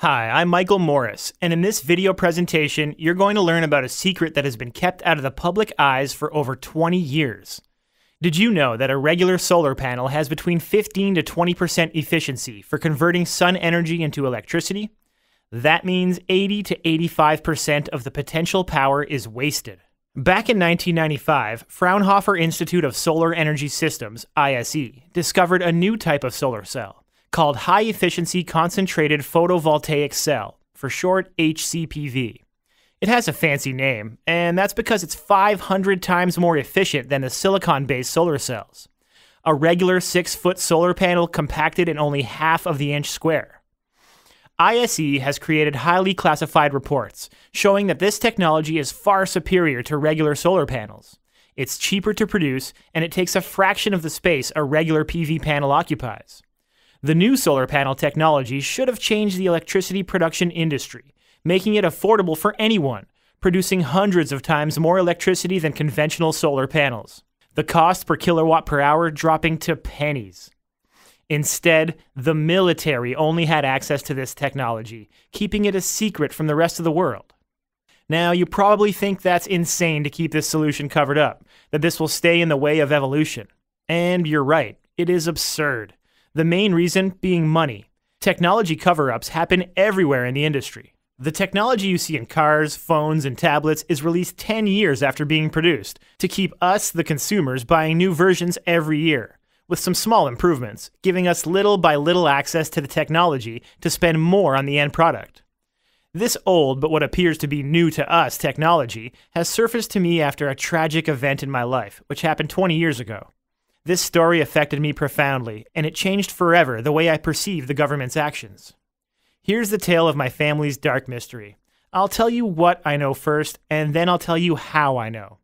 Hi, I'm Michael Morris, and in this video presentation, you're going to learn about a secret that has been kept out of the public eyes for over 20 years. Did you know that a regular solar panel has between 15 to 20% efficiency for converting sun energy into electricity? That means 80 to 85% of the potential power is wasted. Back in 1995, Fraunhofer Institute of Solar Energy Systems, ISE, discovered a new type of solar cell called High Efficiency Concentrated Photovoltaic Cell, for short HCPV. It has a fancy name, and that's because it's 500 times more efficient than the silicon based solar cells. A regular 6 foot solar panel compacted in only half of the inch square. ISE has created highly classified reports showing that this technology is far superior to regular solar panels. It's cheaper to produce, and it takes a fraction of the space a regular PV panel occupies. The new solar panel technology should have changed the electricity production industry, making it affordable for anyone, producing hundreds of times more electricity than conventional solar panels. The cost per kilowatt per hour dropping to pennies. Instead, the military only had access to this technology, keeping it a secret from the rest of the world. Now, you probably think that's insane to keep this solution covered up, that this will stay in the way of evolution. And you're right, it is absurd. The main reason being money. Technology cover ups happen everywhere in the industry. The technology you see in cars, phones, and tablets is released 10 years after being produced to keep us, the consumers, buying new versions every year, with some small improvements, giving us little by little access to the technology to spend more on the end product. This old, but what appears to be new to us technology, has surfaced to me after a tragic event in my life, which happened 20 years ago. This story affected me profoundly, and it changed forever the way I perceive the government's actions. Here's the tale of my family's dark mystery. I'll tell you what I know first, and then I'll tell you how I know.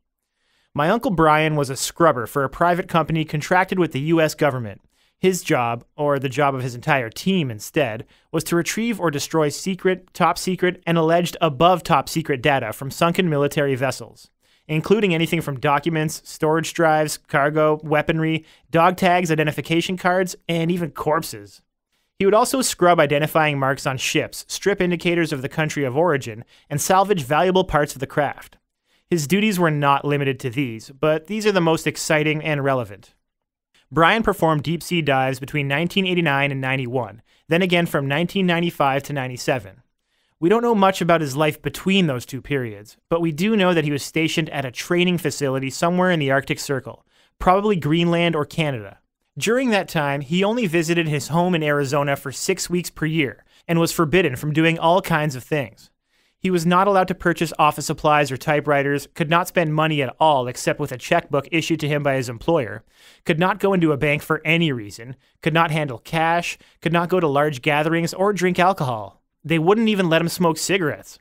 My Uncle Brian was a scrubber for a private company contracted with the US government. His job, or the job of his entire team instead, was to retrieve or destroy secret, top secret, and alleged above top secret data from sunken military vessels including anything from documents, storage drives, cargo, weaponry, dog tags, identification cards, and even corpses. He would also scrub identifying marks on ships, strip indicators of the country of origin, and salvage valuable parts of the craft. His duties were not limited to these, but these are the most exciting and relevant. Brian performed deep sea dives between 1989 and 91, then again from 1995 to 97. We don't know much about his life between those two periods, but we do know that he was stationed at a training facility somewhere in the Arctic Circle, probably Greenland or Canada. During that time, he only visited his home in Arizona for six weeks per year and was forbidden from doing all kinds of things. He was not allowed to purchase office supplies or typewriters, could not spend money at all except with a checkbook issued to him by his employer, could not go into a bank for any reason, could not handle cash, could not go to large gatherings or drink alcohol. They wouldn't even let him smoke cigarettes.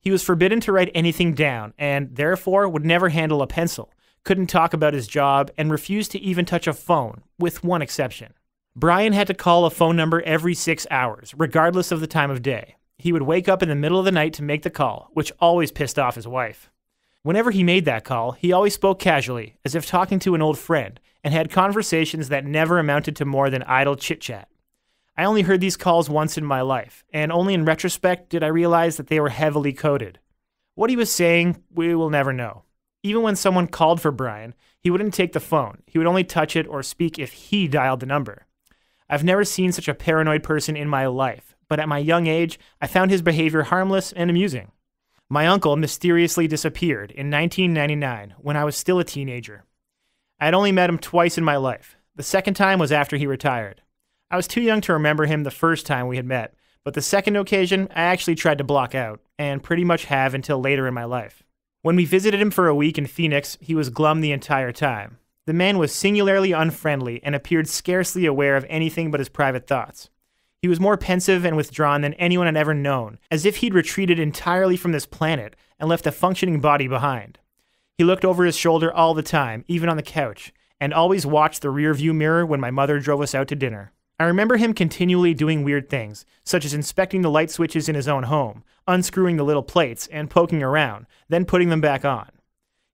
He was forbidden to write anything down and therefore would never handle a pencil, couldn't talk about his job, and refused to even touch a phone, with one exception. Brian had to call a phone number every six hours, regardless of the time of day. He would wake up in the middle of the night to make the call, which always pissed off his wife. Whenever he made that call, he always spoke casually, as if talking to an old friend, and had conversations that never amounted to more than idle chit chat. I only heard these calls once in my life, and only in retrospect did I realize that they were heavily coded. What he was saying, we will never know. Even when someone called for Brian, he wouldn't take the phone. He would only touch it or speak if he dialed the number. I've never seen such a paranoid person in my life, but at my young age, I found his behavior harmless and amusing. My uncle mysteriously disappeared in 1999 when I was still a teenager. I had only met him twice in my life. The second time was after he retired. I was too young to remember him the first time we had met, but the second occasion I actually tried to block out, and pretty much have until later in my life. When we visited him for a week in Phoenix, he was glum the entire time. The man was singularly unfriendly and appeared scarcely aware of anything but his private thoughts. He was more pensive and withdrawn than anyone had ever known, as if he'd retreated entirely from this planet and left a functioning body behind. He looked over his shoulder all the time, even on the couch, and always watched the rearview mirror when my mother drove us out to dinner. I remember him continually doing weird things, such as inspecting the light switches in his own home, unscrewing the little plates, and poking around, then putting them back on.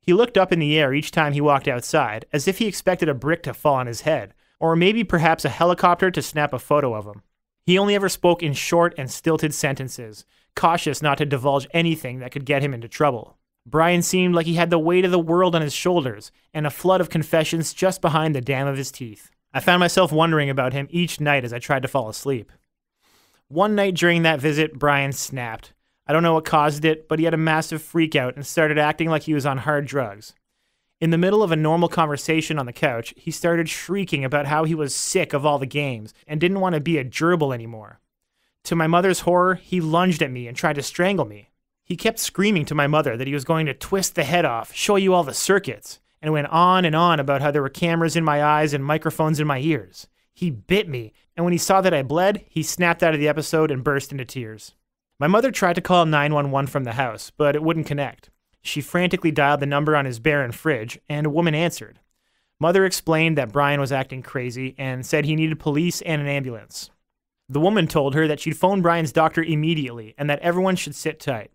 He looked up in the air each time he walked outside, as if he expected a brick to fall on his head, or maybe perhaps a helicopter to snap a photo of him. He only ever spoke in short and stilted sentences, cautious not to divulge anything that could get him into trouble. Brian seemed like he had the weight of the world on his shoulders and a flood of confessions just behind the dam of his teeth. I found myself wondering about him each night as I tried to fall asleep. One night during that visit, Brian snapped. I don't know what caused it, but he had a massive freakout and started acting like he was on hard drugs. In the middle of a normal conversation on the couch, he started shrieking about how he was sick of all the games and didn't want to be a gerbil anymore. To my mother's horror, he lunged at me and tried to strangle me. He kept screaming to my mother that he was going to twist the head off, show you all the circuits, and went on and on about how there were cameras in my eyes and microphones in my ears. He bit me, and when he saw that I bled, he snapped out of the episode and burst into tears. My mother tried to call 911 from the house, but it wouldn't connect. She frantically dialed the number on his barren fridge, and a woman answered. Mother explained that Brian was acting crazy and said he needed police and an ambulance. The woman told her that she'd phone Brian's doctor immediately and that everyone should sit tight.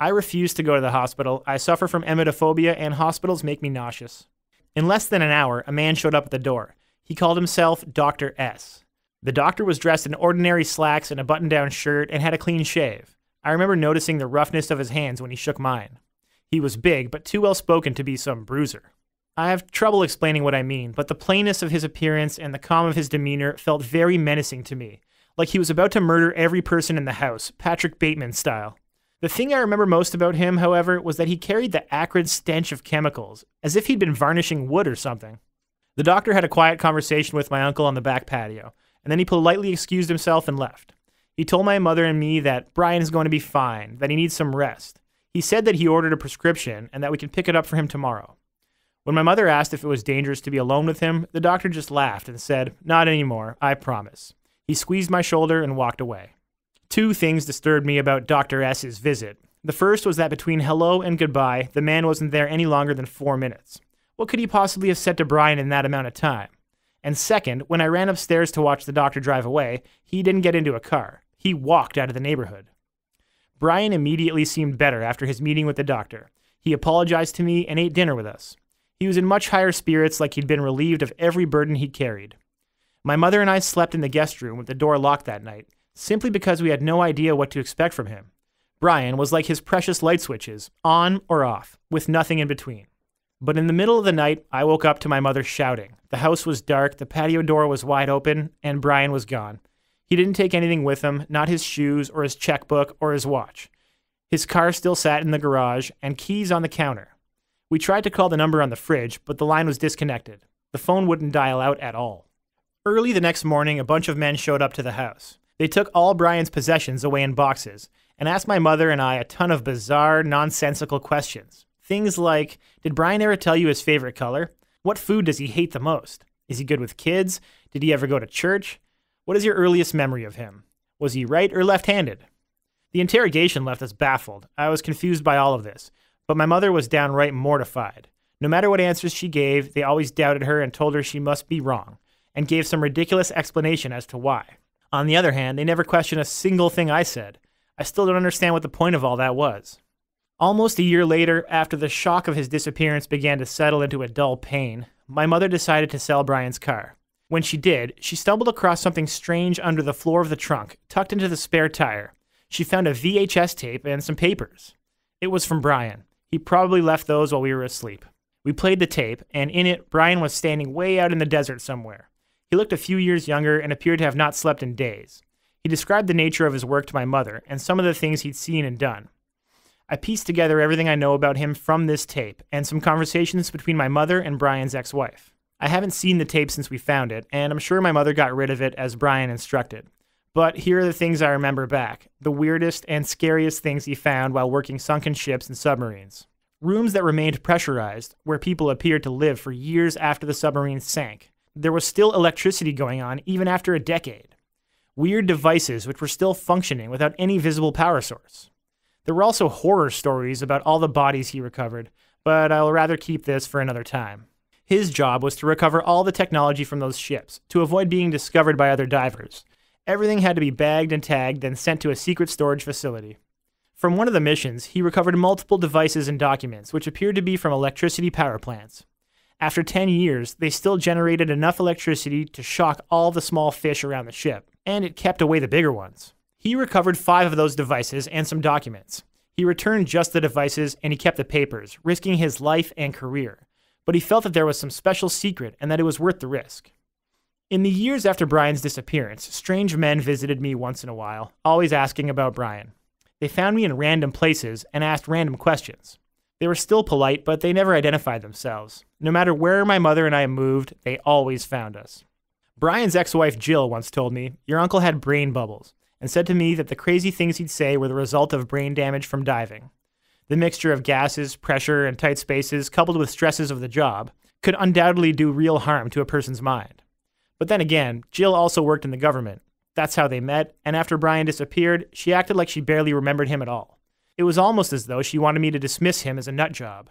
I refuse to go to the hospital. I suffer from emetophobia, and hospitals make me nauseous. In less than an hour, a man showed up at the door. He called himself Dr. S. The doctor was dressed in ordinary slacks and a button down shirt and had a clean shave. I remember noticing the roughness of his hands when he shook mine. He was big, but too well spoken to be some bruiser. I have trouble explaining what I mean, but the plainness of his appearance and the calm of his demeanor felt very menacing to me, like he was about to murder every person in the house, Patrick Bateman style. The thing I remember most about him, however, was that he carried the acrid stench of chemicals, as if he'd been varnishing wood or something. The doctor had a quiet conversation with my uncle on the back patio, and then he politely excused himself and left. He told my mother and me that Brian is going to be fine, that he needs some rest. He said that he ordered a prescription and that we can pick it up for him tomorrow. When my mother asked if it was dangerous to be alone with him, the doctor just laughed and said, Not anymore, I promise. He squeezed my shoulder and walked away. Two things disturbed me about Dr. S's visit. The first was that between hello and goodbye, the man wasn't there any longer than four minutes. What could he possibly have said to Brian in that amount of time? And second, when I ran upstairs to watch the doctor drive away, he didn't get into a car. He walked out of the neighborhood. Brian immediately seemed better after his meeting with the doctor. He apologized to me and ate dinner with us. He was in much higher spirits, like he'd been relieved of every burden he'd carried. My mother and I slept in the guest room with the door locked that night, simply because we had no idea what to expect from him. Brian was like his precious light switches, on or off, with nothing in between. But in the middle of the night, I woke up to my mother shouting. The house was dark, the patio door was wide open, and Brian was gone. He didn't take anything with him, not his shoes or his checkbook or his watch. His car still sat in the garage and keys on the counter. We tried to call the number on the fridge, but the line was disconnected. The phone wouldn't dial out at all. Early the next morning, a bunch of men showed up to the house. They took all Brian's possessions away in boxes and asked my mother and I a ton of bizarre, nonsensical questions. Things like Did Brian ever tell you his favorite color? What food does he hate the most? Is he good with kids? Did he ever go to church? What is your earliest memory of him? Was he right or left handed? The interrogation left us baffled. I was confused by all of this, but my mother was downright mortified. No matter what answers she gave, they always doubted her and told her she must be wrong, and gave some ridiculous explanation as to why. On the other hand, they never questioned a single thing I said. I still don't understand what the point of all that was. Almost a year later, after the shock of his disappearance began to settle into a dull pain, my mother decided to sell Brian's car. When she did, she stumbled across something strange under the floor of the trunk, tucked into the spare tire. She found a VHS tape and some papers. It was from Brian. He probably left those while we were asleep. We played the tape, and in it, Brian was standing way out in the desert somewhere. He looked a few years younger and appeared to have not slept in days. He described the nature of his work to my mother and some of the things he'd seen and done. I pieced together everything I know about him from this tape and some conversations between my mother and Brian's ex wife. I haven't seen the tape since we found it, and I'm sure my mother got rid of it as Brian instructed. But here are the things I remember back the weirdest and scariest things he found while working sunken ships and submarines. Rooms that remained pressurized, where people appeared to live for years after the submarine sank, there was still electricity going on even after a decade. Weird devices which were still functioning without any visible power source. There were also horror stories about all the bodies he recovered, but I'll rather keep this for another time. His job was to recover all the technology from those ships to avoid being discovered by other divers. Everything had to be bagged and tagged and sent to a secret storage facility. From one of the missions, he recovered multiple devices and documents which appeared to be from electricity power plants. After 10 years, they still generated enough electricity to shock all the small fish around the ship. and it kept away the bigger ones. He recovered five of those devices and some documents. He returned just the devices and he kept the papers, risking his life and career. But he felt that there was some special secret and that it was worth the risk. In the years after Brian's disappearance, strange men visited me once in a while, always asking about Brian. They found me in random places and asked random questions. They were still polite, but they never identified themselves. No matter where my mother and I moved, they always found us. Brian's ex wife Jill once told me, Your uncle had brain bubbles, and said to me that the crazy things he'd say were the result of brain damage from diving. The mixture of gases, pressure, and tight spaces, coupled with stresses of the job, could undoubtedly do real harm to a person's mind. But then again, Jill also worked in the government. That's how they met, and after Brian disappeared, she acted like she barely remembered him at all. It was almost as though she wanted me to dismiss him as a nut job.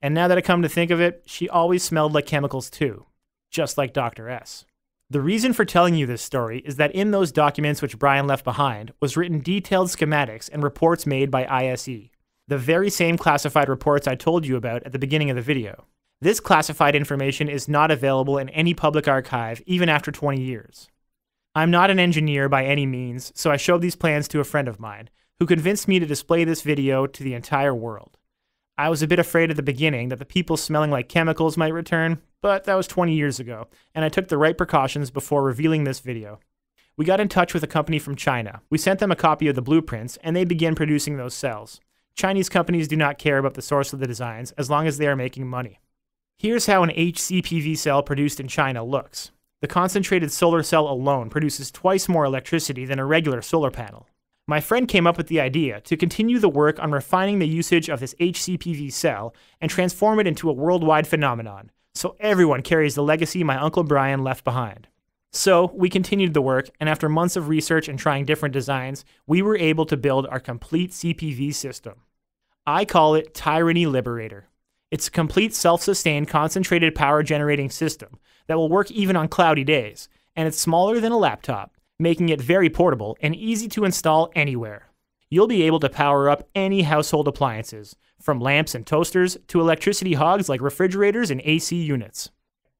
And now that I come to think of it, she always smelled like chemicals too, just like Dr. S. The reason for telling you this story is that in those documents which Brian left behind was written detailed schematics and reports made by ISE, the very same classified reports I told you about at the beginning of the video. This classified information is not available in any public archive even after 20 years. I'm not an engineer by any means, so I showed these plans to a friend of mine, who convinced me to display this video to the entire world. I was a bit afraid at the beginning that the people smelling like chemicals might return, but that was 20 years ago, and I took the right precautions before revealing this video. We got in touch with a company from China. We sent them a copy of the blueprints, and they began producing those cells. Chinese companies do not care about the source of the designs as long as they are making money. Here's how an HCPV cell produced in China looks. The concentrated solar cell alone produces twice more electricity than a regular solar panel. My friend came up with the idea to continue the work on refining the usage of this HCPV cell and transform it into a worldwide phenomenon, so everyone carries the legacy my Uncle Brian left behind. So, we continued the work, and after months of research and trying different designs, we were able to build our complete CPV system. I call it Tyranny Liberator. It's a complete self sustained concentrated power generating system that will work even on cloudy days, and it's smaller than a laptop, making it very portable and easy to install anywhere. You'll be able to power up any household appliances, from lamps and toasters to electricity hogs like refrigerators and AC units.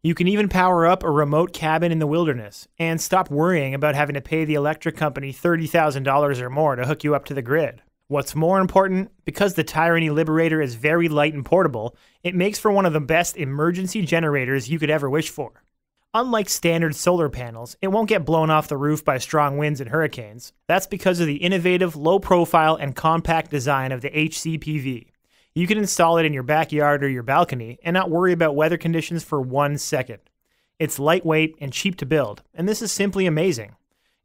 You can even power up a remote cabin in the wilderness and stop worrying about having to pay the electric company $30,000 or more to hook you up to the grid. What's more important, because the Tyranny Liberator is very light and portable, it makes for one of the best emergency generators you could ever wish for. Unlike standard solar panels, it won't get blown off the roof by strong winds and hurricanes. That's because of the innovative, low profile, and compact design of the HCPV. You can install it in your backyard or your balcony and not worry about weather conditions for one second. It's lightweight and cheap to build, and this is simply amazing.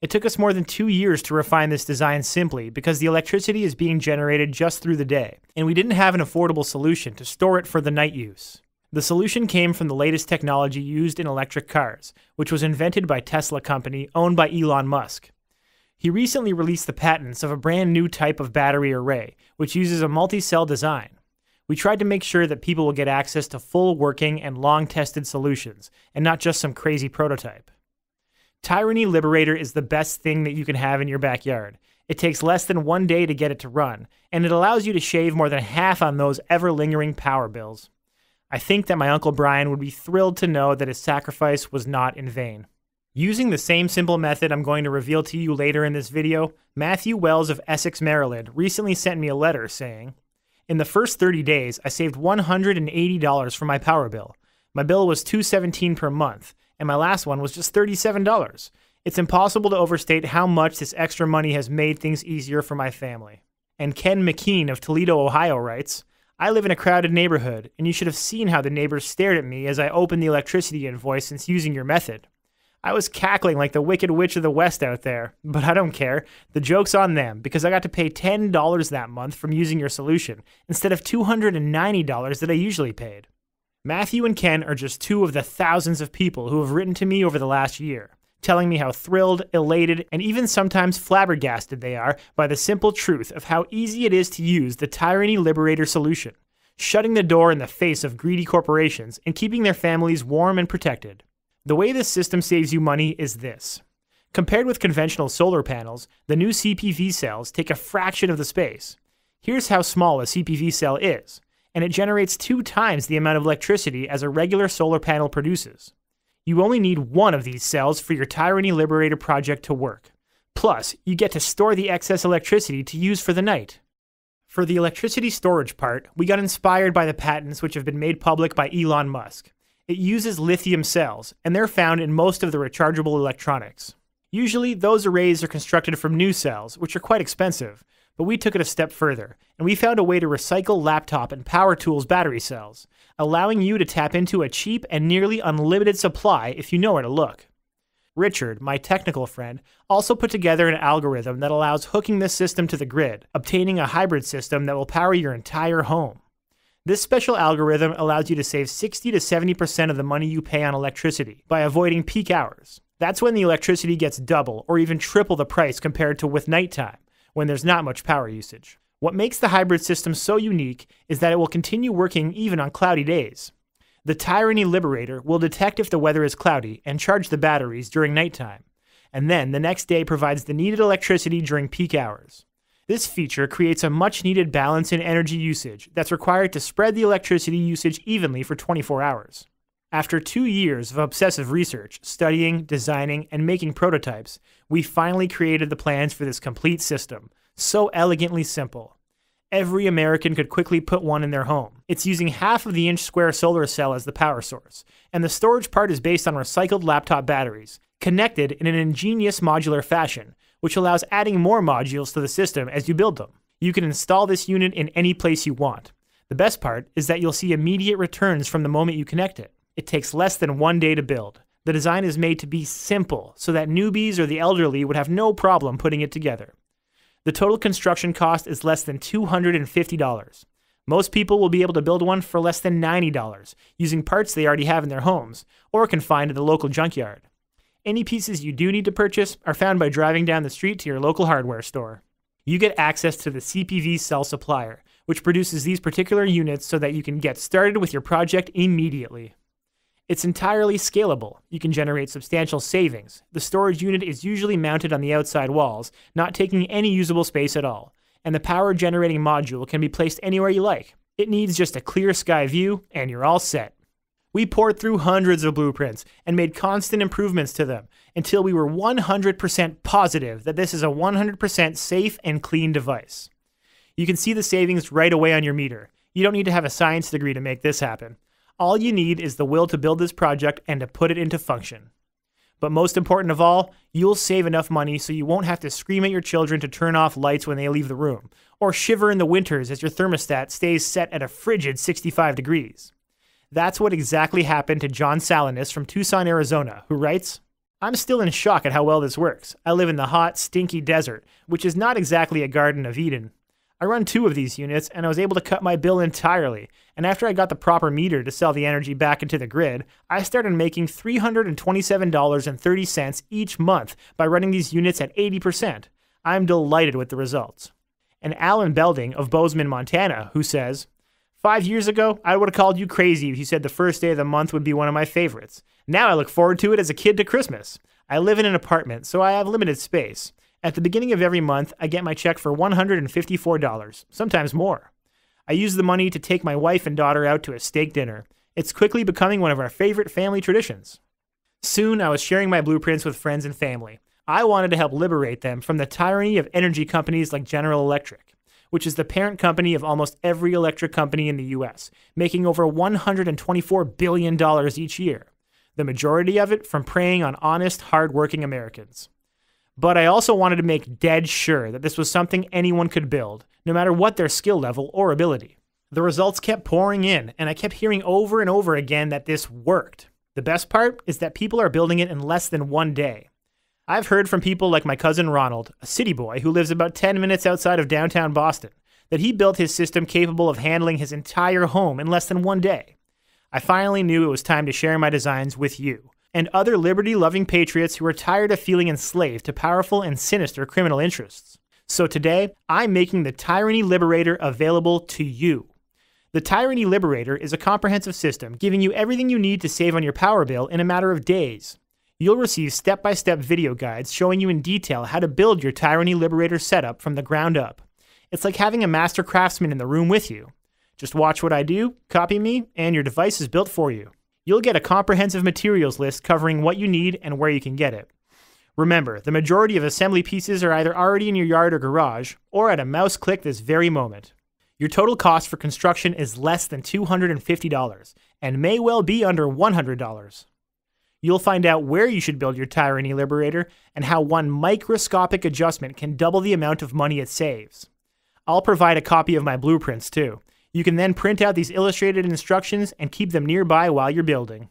It took us more than two years to refine this design simply because the electricity is being generated just through the day, and we didn't have an affordable solution to store it for the night use. The solution came from the latest technology used in electric cars, which was invented by Tesla company owned by Elon Musk. He recently released the patents of a brand new type of battery array, which uses a multi-cell design. We tried to make sure that people will get access to full working and long-tested solutions, and not just some crazy prototype. Tyranny Liberator is the best thing that you can have in your backyard. It takes less than one day to get it to run, and it allows you to shave more than half on those ever lingering power bills. I think that my Uncle Brian would be thrilled to know that his sacrifice was not in vain. Using the same simple method I'm going to reveal to you later in this video, Matthew Wells of Essex, Maryland recently sent me a letter saying, In the first 30 days, I saved $180 for my power bill. My bill was 217 per month, and my last one was just $37. It's impossible to overstate how much this extra money has made things easier for my family. And Ken McKean of Toledo, Ohio writes, I live in a crowded neighborhood, and you should have seen how the neighbors stared at me as I opened the electricity invoice since using your method. I was cackling like the Wicked Witch of the West out there, but I don't care. The joke's on them because I got to pay $10 that month from using your solution instead of $290 that I usually paid. Matthew and Ken are just two of the thousands of people who have written to me over the last year, telling me how thrilled, elated, and even sometimes flabbergasted they are by the simple truth of how easy it is to use the Tyranny Liberator solution, shutting the door in the face of greedy corporations and keeping their families warm and protected. The way this system saves you money is this. Compared with conventional solar panels, the new CPV cells take a fraction of the space. Here's how small a CPV cell is, and it generates two times the amount of electricity as a regular solar panel produces. You only need one of these cells for your Tyranny Liberator project to work. Plus, you get to store the excess electricity to use for the night. For the electricity storage part, we got inspired by the patents which have been made public by Elon Musk. It uses lithium cells, and they're found in most of the rechargeable electronics. Usually, those arrays are constructed from new cells, which are quite expensive, but we took it a step further, and we found a way to recycle laptop and power tools battery cells, allowing you to tap into a cheap and nearly unlimited supply if you know where to look. Richard, my technical friend, also put together an algorithm that allows hooking this system to the grid, obtaining a hybrid system that will power your entire home. This special algorithm allows you to save 60 to 70% of the money you pay on electricity by avoiding peak hours. That's when the electricity gets double or even triple the price compared to with nighttime, when there's not much power usage. What makes the hybrid system so unique is that it will continue working even on cloudy days. The Tyranny Liberator will detect if the weather is cloudy and charge the batteries during nighttime, and then the next day provides the needed electricity during peak hours. This feature creates a much needed balance in energy usage that's required to spread the electricity usage evenly for 24 hours. After two years of obsessive research, studying, designing, and making prototypes, we finally created the plans for this complete system, so elegantly simple every American could quickly put one in their home. It's using half of the inch square solar cell as the power source, and the storage part is based on recycled laptop batteries, connected in an ingenious modular fashion, which allows adding more modules to the system as you build them. You can install this unit in any place you want. The best part is that you'll see immediate returns from the moment you connect it. It takes less than one day to build. The design is made to be simple so that newbies or the elderly would have no problem putting it together. The total construction cost is less than $250. Most people will be able to build one for less than $90 using parts they already have in their homes or can find at the local junkyard. Any pieces you do need to purchase are found by driving down the street to your local hardware store. You get access to the CPV cell supplier, which produces these particular units so that you can get started with your project immediately. It's entirely scalable. You can generate substantial savings. The storage unit is usually mounted on the outside walls, not taking any usable space at all, and the power generating module can be placed anywhere you like. It needs just a clear sky view, and you're all set. We poured through hundreds of blueprints and made constant improvements to them until we were 100% positive that this is a 100% safe and clean device. You can see the savings right away on your meter. You don't need to have a science degree to make this happen. All you need is the will to build this project and to put it into function. But most important of all, you'll save enough money so you won't have to scream at your children to turn off lights when they leave the room, or shiver in the winters as your thermostat stays set at a frigid 65 degrees. That's what exactly happened to John Salinas from Tucson, Arizona, who writes, I'm still in shock at how well this works. I live in the hot, stinky desert, which is not exactly a Garden of Eden. I run two of these units and I was able to cut my bill entirely. And after I got the proper meter to sell the energy back into the grid, I started making $327.30 each month by running these units at 80%. I'm delighted with the results. And Alan Belding of Bozeman, Montana, who says, Five years ago, I would have called you crazy if you said the first day of the month would be one of my favorites. Now I look forward to it as a kid to Christmas. I live in an apartment, so I have limited space. At the beginning of every month, I get my check for $154, sometimes more. I use the money to take my wife and daughter out to a steak dinner. It's quickly becoming one of our favorite family traditions. Soon, I was sharing my blueprints with friends and family. I wanted to help liberate them from the tyranny of energy companies like General Electric, which is the parent company of almost every electric company in the US, making over $124 billion each year, the majority of it from preying on honest, hard-working Americans. But I also wanted to make dead sure that this was something anyone could build, no matter what their skill level or ability. The results kept pouring in, and I kept hearing over and over again that this worked. The best part is that people are building it in less than one day. I've heard from people like my cousin Ronald, a city boy who lives about 10 minutes outside of downtown Boston, that he built his system capable of handling his entire home in less than one day. I finally knew it was time to share my designs with you and other liberty loving patriots who are tired of feeling enslaved to powerful and sinister criminal interests. So today, I'm making the Tyranny Liberator available to you. The Tyranny Liberator is a comprehensive system giving you everything you need to save on your power bill in a matter of days. You'll receive step by step video guides showing you in detail how to build your Tyranny Liberator setup from the ground up. It's like having a master craftsman in the room with you. Just watch what I do, copy me, and your device is built for you. You'll get a comprehensive materials list covering what you need and where you can get it. Remember, the majority of assembly pieces are either already in your yard or garage, or at a mouse click this very moment. Your total cost for construction is less than $250 and may well be under $100. You'll find out where you should build your Tyranny Liberator and how one microscopic adjustment can double the amount of money it saves. I'll provide a copy of my blueprints too. You can then print out these illustrated instructions and keep them nearby while you're building.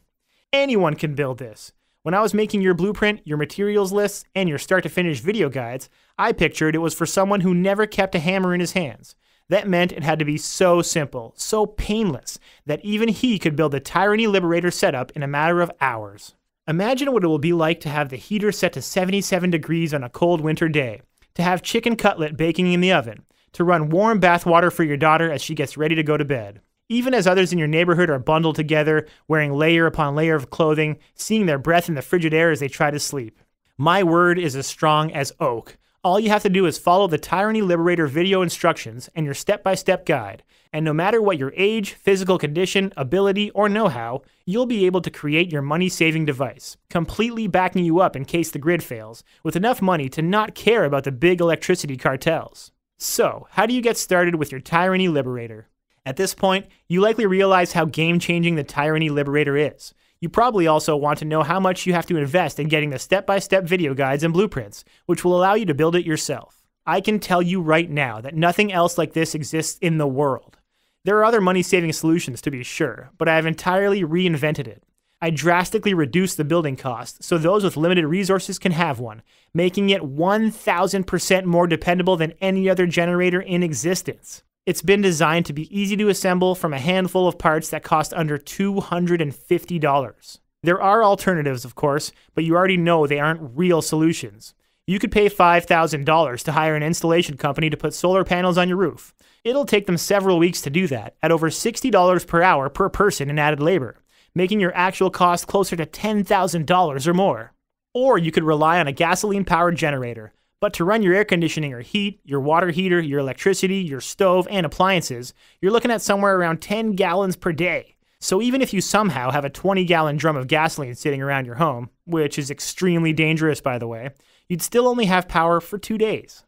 Anyone can build this. When I was making your blueprint, your materials lists, and your start to finish video guides, I pictured it was for someone who never kept a hammer in his hands. That meant it had to be so simple, so painless, that even he could build a Tyranny Liberator setup in a matter of hours. Imagine what it will be like to have the heater set to 77 degrees on a cold winter day, to have chicken cutlet baking in the oven, to run warm bath water for your daughter as she gets ready to go to bed. Even as others in your neighborhood are bundled together, wearing layer upon layer of clothing, seeing their breath in the frigid air as they try to sleep. My word is as strong as oak. All you have to do is follow the Tyranny Liberator video instructions and your step by step guide. And no matter what your age, physical condition, ability, or know how, you'll be able to create your money saving device, completely backing you up in case the grid fails, with enough money to not care about the big electricity cartels. So, how do you get started with your Tyranny Liberator? At this point, you likely realize how game changing the Tyranny Liberator is. You probably also want to know how much you have to invest in getting the step by step video guides and blueprints, which will allow you to build it yourself. I can tell you right now that nothing else like this exists in the world. There are other money saving solutions to be sure, but I have entirely reinvented it. I drastically reduced the building cost so those with limited resources can have one, making it 1000% more dependable than any other generator in existence. It's been designed to be easy to assemble from a handful of parts that cost under $250. There are alternatives, of course, but you already know they aren't real solutions. You could pay $5,000 to hire an installation company to put solar panels on your roof. It'll take them several weeks to do that, at over $60 per hour per person in added labor, making your actual cost closer to $10,000 or more. Or you could rely on a gasoline powered generator, but to run your air conditioning or heat, your water heater, your electricity, your stove, and appliances, you're looking at somewhere around 10 gallons per day. So even if you somehow have a 20 gallon drum of gasoline sitting around your home, which is extremely dangerous by the way, you'd still only have power for two days.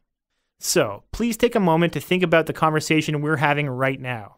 So please take a moment to think about the conversation we're having right now.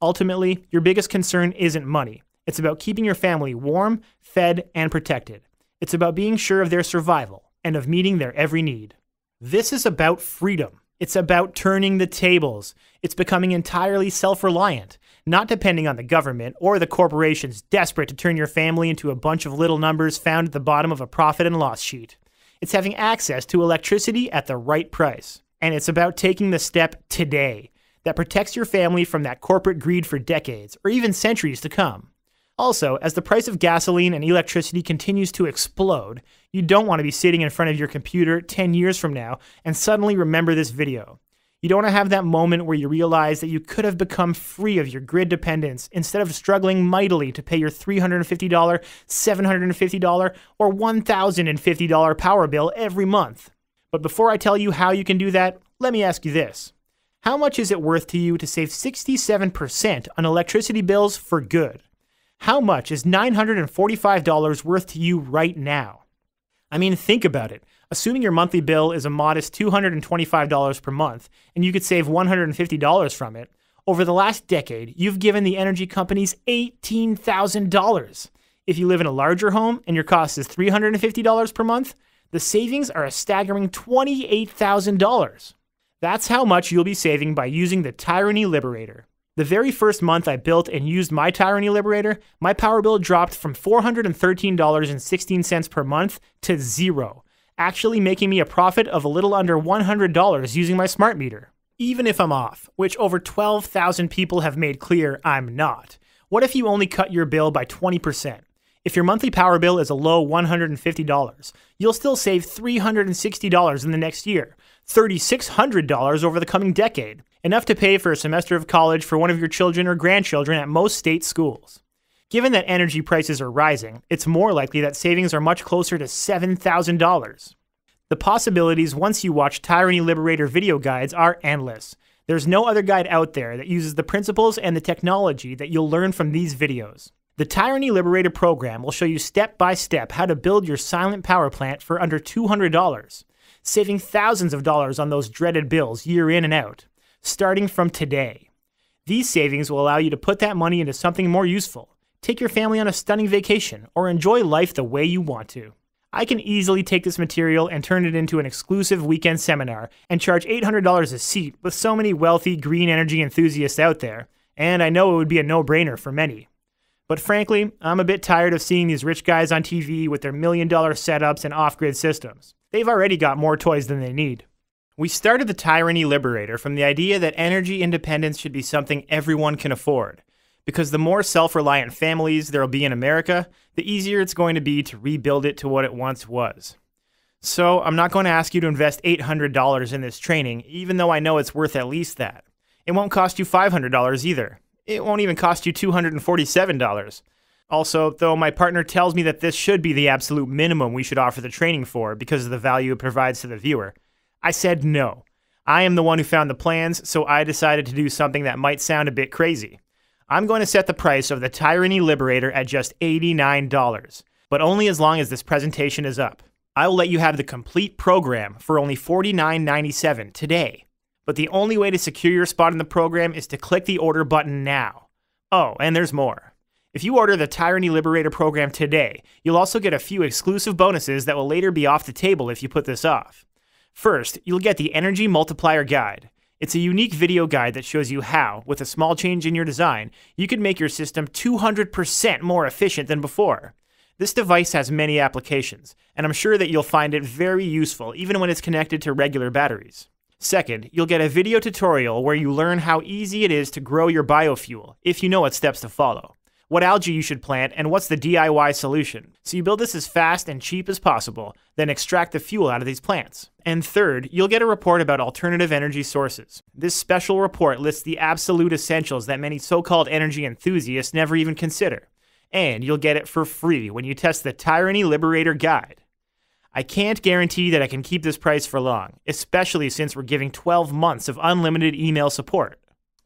Ultimately, your biggest concern isn't money. It's about keeping your family warm, fed, and protected. It's about being sure of their survival and of meeting their every need. This is about freedom. It's about turning the tables. It's becoming entirely self reliant, not depending on the government or the corporations desperate to turn your family into a bunch of little numbers found at the bottom of a profit and loss sheet. It's having access to electricity at the right price. And it's about taking the step today that protects your family from that corporate greed for decades or even centuries to come. Also, as the price of gasoline and electricity continues to explode, you don't want to be sitting in front of your computer 10 years from now and suddenly remember this video. You don't want to have that moment where you realize that you could have become free of your grid dependence instead of struggling mightily to pay your $350, $750, or $1,050 power bill every month. But before I tell you how you can do that, let me ask you this. How much is it worth to you to save 67% on electricity bills for good? How much is $945 worth to you right now? I mean, think about it. Assuming your monthly bill is a modest $225 per month, and you could save $150 from it, over the last decade, you've given the energy companies $18,000. If you live in a larger home and your cost is $350 per month, the savings are a staggering $28,000. That's how much you'll be saving by using the Tyranny Liberator. The very first month I built and used my Tyranny Liberator, my power bill dropped from $413.16 per month to zero, actually making me a profit of a little under $100 using my smart meter. Even if I'm off, which over 12,000 people have made clear I'm not, what if you only cut your bill by 20%? If your monthly power bill is a low $150, you'll still save $360 in the next year, $3,600 over the coming decade, enough to pay for a semester of college for one of your children or grandchildren at most state schools. Given that energy prices are rising, it's more likely that savings are much closer to $7,000. The possibilities once you watch Tyranny Liberator video guides are endless. There's no other guide out there that uses the principles and the technology that you'll learn from these videos. The Tyranny Liberator program will show you step by step how to build your silent power plant for under $200, saving thousands of dollars on those dreaded bills year in and out, starting from today. These savings will allow you to put that money into something more useful, take your family on a stunning vacation, or enjoy life the way you want to. I can easily take this material and turn it into an exclusive weekend seminar and charge $800 a seat with so many wealthy green energy enthusiasts out there, and I know it would be a no brainer for many. But frankly, I'm a bit tired of seeing these rich guys on TV with their million dollar setups and off grid systems. They've already got more toys than they need. We started the Tyranny Liberator from the idea that energy independence should be something everyone can afford. Because the more self reliant families there will be in America, the easier it's going to be to rebuild it to what it once was. So, I'm not going to ask you to invest $800 in this training, even though I know it's worth at least that. It won't cost you $500 either. It won't even cost you $247. Also, though my partner tells me that this should be the absolute minimum we should offer the training for because of the value it provides to the viewer, I said no. I am the one who found the plans, so I decided to do something that might sound a bit crazy. I'm going to set the price of the Tyranny Liberator at just $89, but only as long as this presentation is up. I will let you have the complete program for only $49.97 today. But the only way to secure your spot in the program is to click the order button now. Oh, and there's more. If you order the Tyranny Liberator program today, you'll also get a few exclusive bonuses that will later be off the table if you put this off. First, you'll get the Energy Multiplier Guide. It's a unique video guide that shows you how, with a small change in your design, you can make your system 200% more efficient than before. This device has many applications, and I'm sure that you'll find it very useful even when it's connected to regular batteries. Second, you'll get a video tutorial where you learn how easy it is to grow your biofuel, if you know what steps to follow, what algae you should plant, and what's the DIY solution. So you build this as fast and cheap as possible, then extract the fuel out of these plants. And third, you'll get a report about alternative energy sources. This special report lists the absolute essentials that many so called energy enthusiasts never even consider. And you'll get it for free when you test the Tyranny Liberator Guide. I can't guarantee that I can keep this price for long, especially since we're giving 12 months of unlimited email support.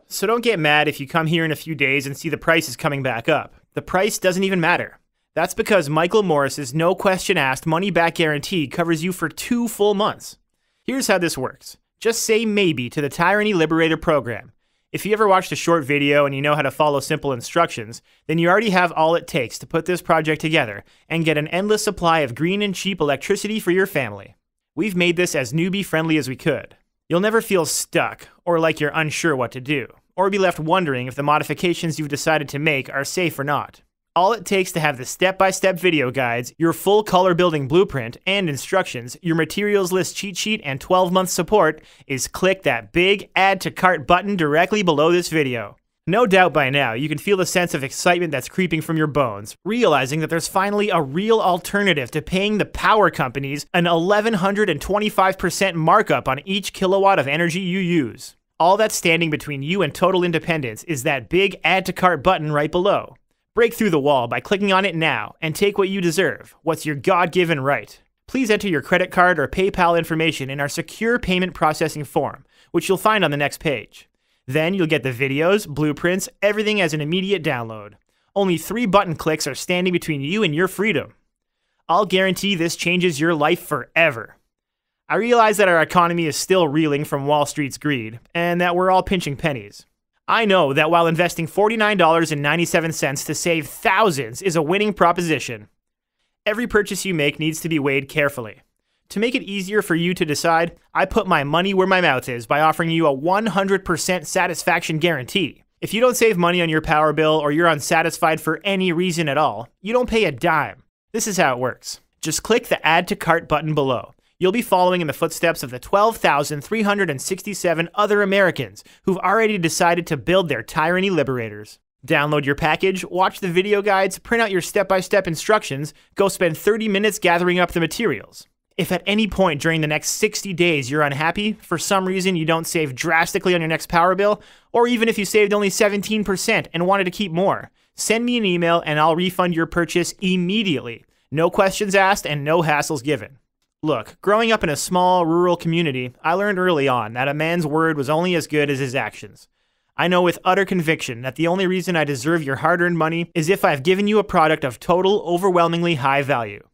So don't get mad if you come here in a few days and see the price is coming back up. The price doesn't even matter. That's because Michael Morris's no question asked money back guarantee covers you for two full months. Here's how this works. Just say maybe to the Tyranny Liberator program. If you ever watched a short video and you know how to follow simple instructions, then you already have all it takes to put this project together and get an endless supply of green and cheap electricity for your family. We've made this as newbie friendly as we could. You'll never feel stuck or like you're unsure what to do, or be left wondering if the modifications you've decided to make are safe or not. All it takes to have the step by step video guides, your full color building blueprint and instructions, your materials list cheat sheet, and 12 month support is click that big add to cart button directly below this video. No doubt by now, you can feel the sense of excitement that's creeping from your bones, realizing that there's finally a real alternative to paying the power companies an 1125% markup on each kilowatt of energy you use. All that's standing between you and total independence is that big add to cart button right below. Break through the wall by clicking on it now and take what you deserve, what's your God given right. Please enter your credit card or PayPal information in our secure payment processing form, which you'll find on the next page. Then you'll get the videos, blueprints, everything as an immediate download. Only three button clicks are standing between you and your freedom. I'll guarantee this changes your life forever. I realize that our economy is still reeling from Wall Street's greed, and that we're all pinching pennies. I know that while investing $49.97 to save thousands is a winning proposition, every purchase you make needs to be weighed carefully. To make it easier for you to decide, I put my money where my mouth is by offering you a 100% satisfaction guarantee. If you don't save money on your power bill or you're unsatisfied for any reason at all, you don't pay a dime. This is how it works. Just click the Add to Cart button below you'll be following in the footsteps of the 12,367 other Americans who've already decided to build their tyranny liberators. Download your package, watch the video guides, print out your step by step instructions, go spend 30 minutes gathering up the materials. If at any point during the next 60 days you're unhappy, for some reason you don't save drastically on your next power bill, or even if you saved only 17% and wanted to keep more, send me an email and I'll refund your purchase immediately. No questions asked and no hassles given. Look, growing up in a small rural community, I learned early on that a man's word was only as good as his actions. I know with utter conviction that the only reason I deserve your hard earned money is if I've given you a product of total, overwhelmingly high value.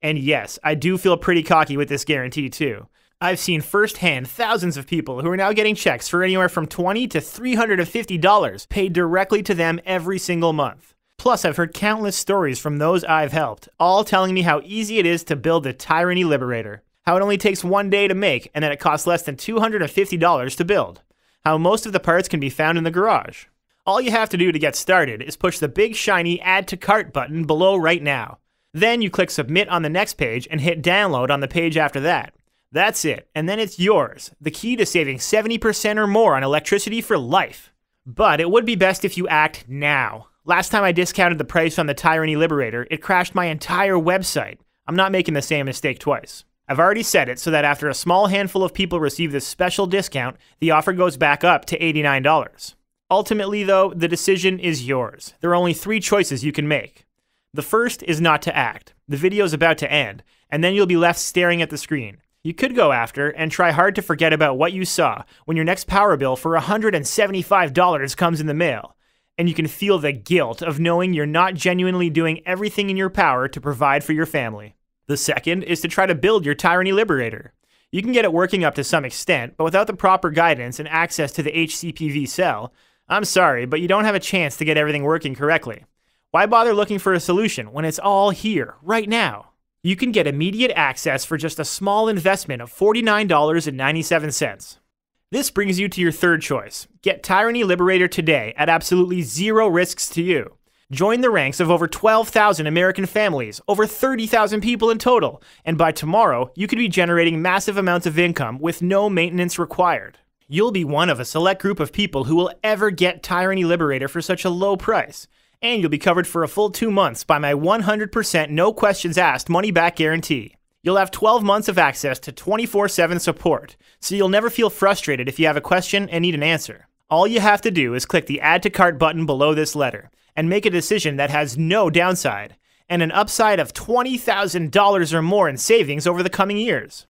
And yes, I do feel pretty cocky with this guarantee too. I've seen firsthand thousands of people who are now getting checks for anywhere from 20 to $350 paid directly to them every single month. Plus, I've heard countless stories from those I've helped, all telling me how easy it is to build the Tyranny Liberator, how it only takes one day to make, and that it costs less than $250 to build, how most of the parts can be found in the garage. All you have to do to get started is push the big shiny Add to Cart button below right now. Then you click Submit on the next page and hit Download on the page after that. That's it, and then it's yours. The key to saving 70% or more on electricity for life. But it would be best if you act now. Last time I discounted the price on the Tyranny Liberator, it crashed my entire website. I'm not making the same mistake twice. I've already said it so that after a small handful of people receive this special discount, the offer goes back up to $89. Ultimately, though, the decision is yours. There are only three choices you can make. The first is not to act. The video is about to end, and then you'll be left staring at the screen. You could go after and try hard to forget about what you saw when your next power bill for $175 comes in the mail, and you can feel the guilt of knowing you're not genuinely doing everything in your power to provide for your family. The second is to try to build your Tyranny Liberator. You can get it working up to some extent, but without the proper guidance and access to the HCPV cell, I'm sorry, but you don't have a chance to get everything working correctly. Why bother looking for a solution when it's all here, right now? you can get immediate access for just a small investment of $49.97. This brings you to your third choice. Get Tyranny Liberator today at absolutely zero risks to you. Join the ranks of over 12,000 American families, over 30,000 people in total, and by tomorrow, you could be generating massive amounts of income with no maintenance required. You'll be one of a select group of people who will ever get Tyranny Liberator for such a low price and you'll be covered for a full two months by my 100% no questions asked money back guarantee. You'll have 12 months of access to 24 7 support, so you'll never feel frustrated if you have a question and need an answer. All you have to do is click the Add to Cart button below this letter and make a decision that has no downside and an upside of $20,000 or more in savings over the coming years.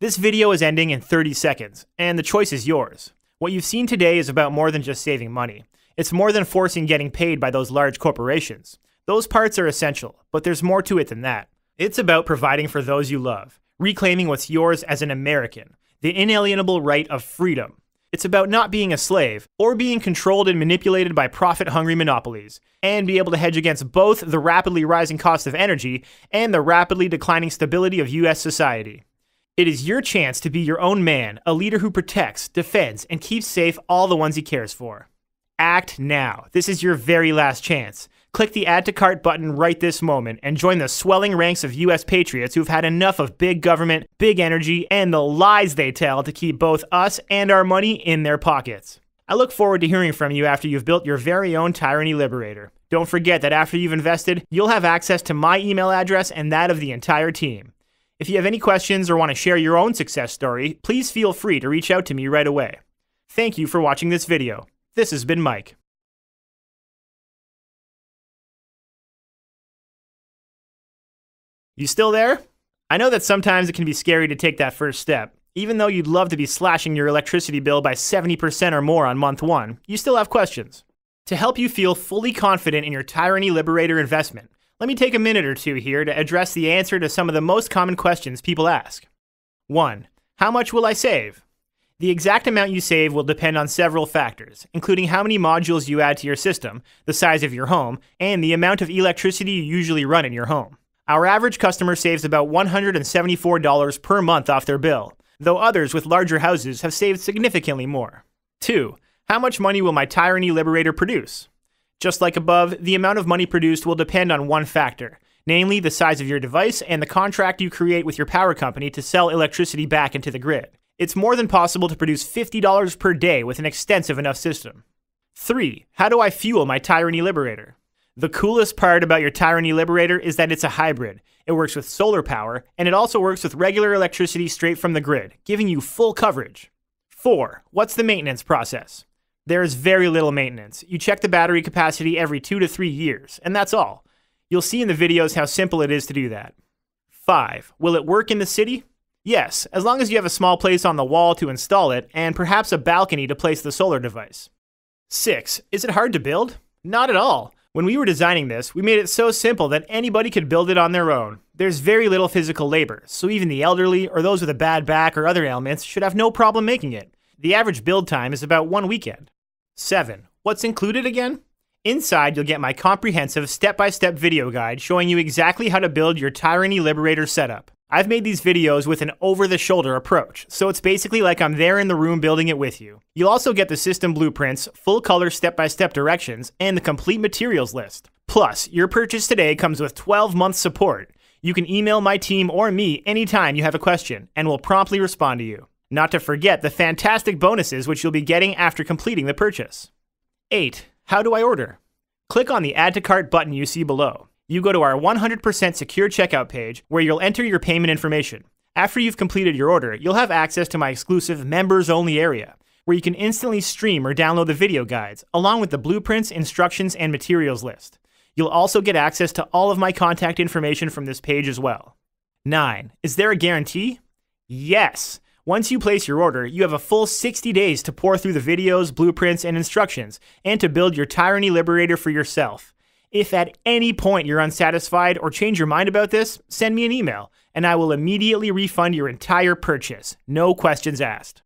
This video is ending in 30 seconds, and the choice is yours. What you've seen today is about more than just saving money. It's more than forcing getting paid by those large corporations. Those parts are essential, but there's more to it than that. It's about providing for those you love, reclaiming what's yours as an American, the inalienable right of freedom. It's about not being a slave or being controlled and manipulated by profit hungry monopolies, and be able to hedge against both the rapidly rising cost of energy and the rapidly declining stability of US society. It is your chance to be your own man, a leader who protects, defends, and keeps safe all the ones he cares for. Act now. This is your very last chance. Click the Add to Cart button right this moment and join the swelling ranks of US patriots who've had enough of big government, big energy, and the lies they tell to keep both us and our money in their pockets. I look forward to hearing from you after you've built your very own Tyranny Liberator. Don't forget that after you've invested, you'll have access to my email address and that of the entire team. If you have any questions or want to share your own success story, please feel free to reach out to me right away. Thank you for watching this video. This has been Mike. You still there? I know that sometimes it can be scary to take that first step. Even though you'd love to be slashing your electricity bill by 70% or more on month one, you still have questions. To help you feel fully confident in your Tyranny Liberator investment, let me take a minute or two here to address the answer to some of the most common questions people ask. 1. How much will I save? The exact amount you save will depend on several factors, including how many modules you add to your system, the size of your home, and the amount of electricity you usually run in your home. Our average customer saves about $174 per month off their bill, though others with larger houses have saved significantly more. 2. How much money will my Tyranny Liberator produce? Just like above, the amount of money produced will depend on one factor, namely the size of your device and the contract you create with your power company to sell electricity back into the grid. It's more than possible to produce $50 per day with an extensive enough system. 3. How do I fuel my Tyranny Liberator? The coolest part about your Tyranny Liberator is that it's a hybrid. It works with solar power, and it also works with regular electricity straight from the grid, giving you full coverage. 4. What's the maintenance process? There is very little maintenance. You check the battery capacity every 2 to 3 years, and that's all. You'll see in the videos how simple it is to do that. 5. Will it work in the city? Yes, as long as you have a small place on the wall to install it, and perhaps a balcony to place the solar device. 6. Is it hard to build? Not at all. When we were designing this, we made it so simple that anybody could build it on their own. There's very little physical labor, so even the elderly or those with a bad back or other ailments should have no problem making it. The average build time is about one weekend. 7. What's included again? Inside, you'll get my comprehensive step by step video guide showing you exactly how to build your Tyranny Liberator setup. I've made these videos with an over the shoulder approach, so it's basically like I'm there in the room building it with you. You'll also get the system blueprints, full color step by step directions, and the complete materials list. Plus, your purchase today comes with 12 months support. You can email my team or me anytime you have a question, and we'll promptly respond to you. Not to forget the fantastic bonuses which you'll be getting after completing the purchase. 8. How do I order? Click on the Add to Cart button you see below. You go to our 100% secure checkout page where you'll enter your payment information. After you've completed your order, you'll have access to my exclusive members only area where you can instantly stream or download the video guides along with the blueprints, instructions, and materials list. You'll also get access to all of my contact information from this page as well. 9. Is there a guarantee? Yes! Once you place your order, you have a full 60 days to pour through the videos, blueprints, and instructions, and to build your Tyranny Liberator for yourself. If at any point you're unsatisfied or change your mind about this, send me an email, and I will immediately refund your entire purchase. No questions asked.